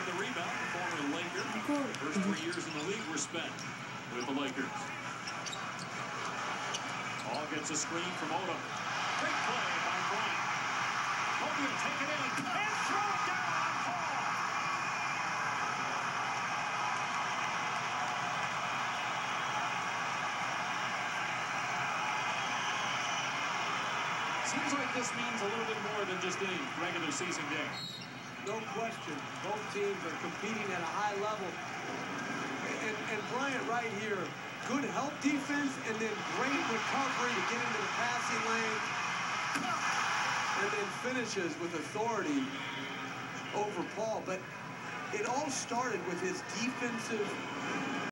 with the rebound, the former Laker. First three years in the league were spent with the Lakers. Paul gets a screen from Odom. Great play by Bryant. Kobe will take it in and throw it down on Paul. Seems like this means a little bit more than just any regular season game. No question. Both teams are competing at a high level. And, and Bryant right here, good help defense and then great recovery to get into the passing lane. And then finishes with authority over Paul. But it all started with his defensive